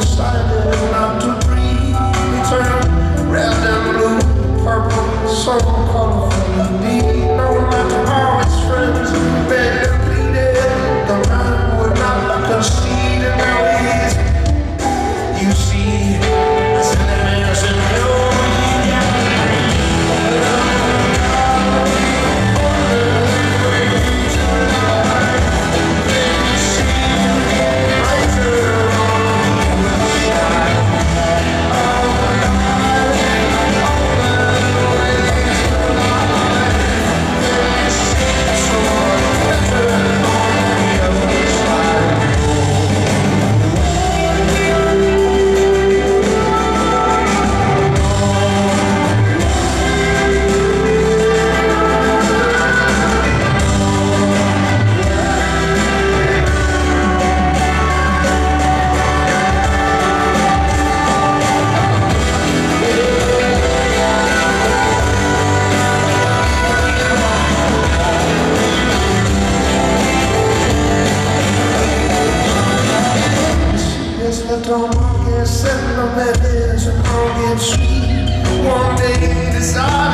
decided inside.